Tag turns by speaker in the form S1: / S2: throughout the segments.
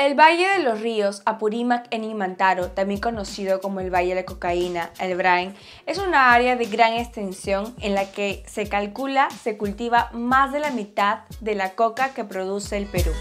S1: El Valle de los Ríos, Apurímac en Imantaro, también conocido como el Valle de la Cocaína, el Brain, es una área de gran extensión en la que se calcula se cultiva más de la mitad de la coca que produce el Perú.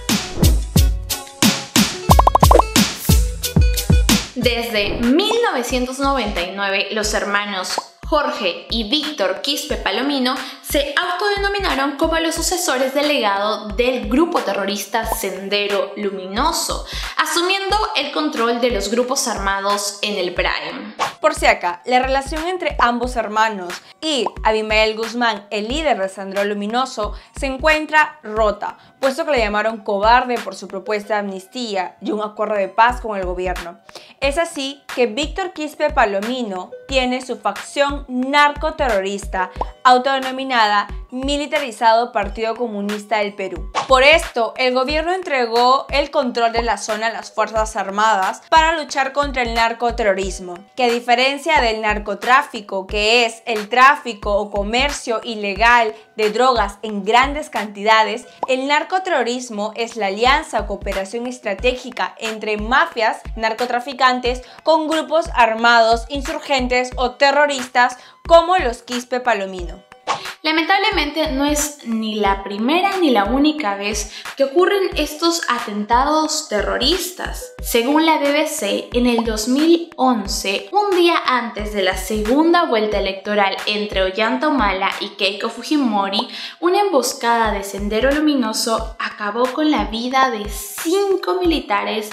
S2: Desde 1999, los hermanos Jorge y Víctor Quispe Palomino se autodenominaron como los sucesores del legado del grupo terrorista Sendero Luminoso, asumiendo el control de los grupos armados en el Prime.
S1: Por si acá, la relación entre ambos hermanos y Abimael Guzmán, el líder de Sendero Luminoso, se encuentra rota, puesto que le llamaron cobarde por su propuesta de amnistía y un acuerdo de paz con el gobierno. Es así que Víctor Quispe Palomino tiene su facción narcoterrorista autodenominada Militarizado Partido Comunista del Perú. Por esto, el gobierno entregó el control de la zona a las Fuerzas Armadas para luchar contra el narcoterrorismo, que a diferencia del narcotráfico, que es el tráfico o comercio ilegal de drogas en grandes cantidades, el narcoterrorismo es la alianza o cooperación estratégica entre mafias, narcotraficantes con grupos armados, insurgentes o terroristas como los Quispe Palomino.
S2: Lamentablemente no es ni la primera ni la única vez que ocurren estos atentados terroristas. Según la BBC, en el 2011, un día antes de la segunda vuelta electoral entre Ollanta Humala y Keiko Fujimori, una emboscada de Sendero Luminoso acabó con la vida de cinco militares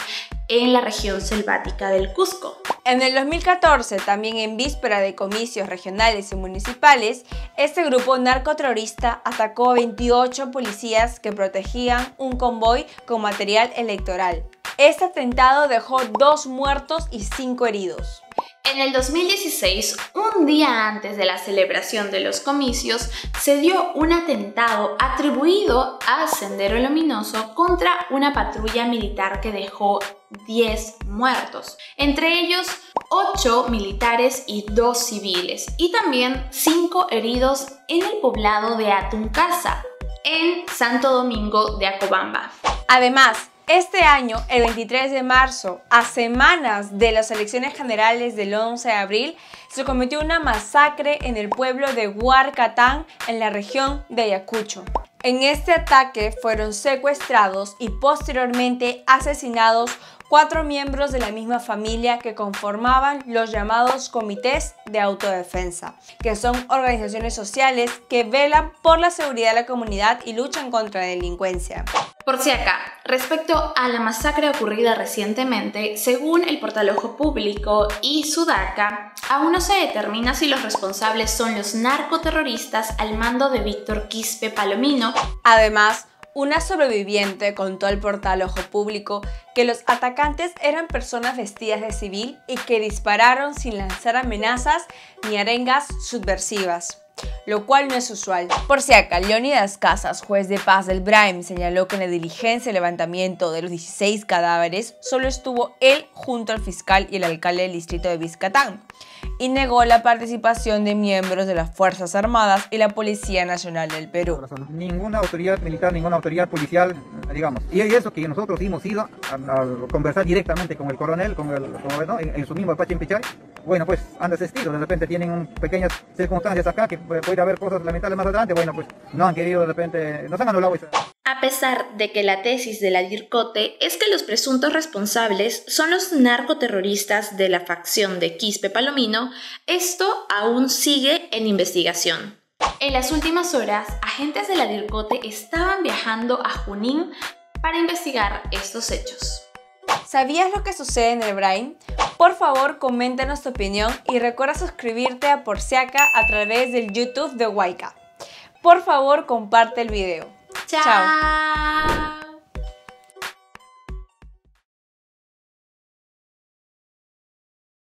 S2: en la región selvática del Cusco.
S1: En el 2014, también en víspera de comicios regionales y municipales, este grupo narcoterrorista atacó a 28 policías que protegían un convoy con material electoral. Este atentado dejó dos muertos y cinco heridos.
S2: En el 2016, un día antes de la celebración de los comicios, se dio un atentado atribuido a Sendero Luminoso contra una patrulla militar que dejó 10 muertos, entre ellos 8 militares y 2 civiles, y también 5 heridos en el poblado de Atuncasa, en Santo Domingo de Acobamba.
S1: Además, este año, el 23 de marzo, a semanas de las elecciones generales del 11 de abril, se cometió una masacre en el pueblo de Huarcatán, en la región de Ayacucho. En este ataque fueron secuestrados y posteriormente asesinados cuatro miembros de la misma familia que conformaban los llamados comités de autodefensa, que son organizaciones sociales que velan por la seguridad de la comunidad y luchan contra la delincuencia.
S2: Por si acá, respecto a la masacre ocurrida recientemente, según el portal Ojo Público y Sudaca, aún no se determina si los responsables son los narcoterroristas al mando de Víctor Quispe Palomino.
S1: Además, una sobreviviente contó al portal Ojo Público que los atacantes eran personas vestidas de civil y que dispararon sin lanzar amenazas ni arengas subversivas lo cual no es usual. Por si acá, Leonidas Casas, juez de paz del Brahim, señaló que en la diligencia de levantamiento de los 16 cadáveres solo estuvo él junto al fiscal y el alcalde del distrito de Vizcatán y negó la participación de miembros de las Fuerzas Armadas y la Policía Nacional del Perú.
S3: Ninguna autoridad militar, ninguna autoridad policial, digamos. Y eso que nosotros hemos ido a, conversar directamente con el coronel, con el, en, su mismo Apache en Pichay. Bueno, pues han desistido, de repente tienen pequeñas circunstancias acá que puede haber cosas lamentables más adelante. Bueno, pues no han querido de repente, nos han anulado.
S2: A pesar de que la tesis de la DIRCOTE es que los presuntos responsables son los narcoterroristas de la facción de Quispe Palomino, esto aún sigue en investigación. En las últimas horas, agentes de la DIRCOTE estaban viajando a Junín para investigar estos hechos.
S1: ¿Sabías lo que sucede en el Brain? Por favor, coméntanos tu opinión y recuerda suscribirte a Porciaca a través del YouTube de Waika. Por favor, comparte el video.
S2: Chao.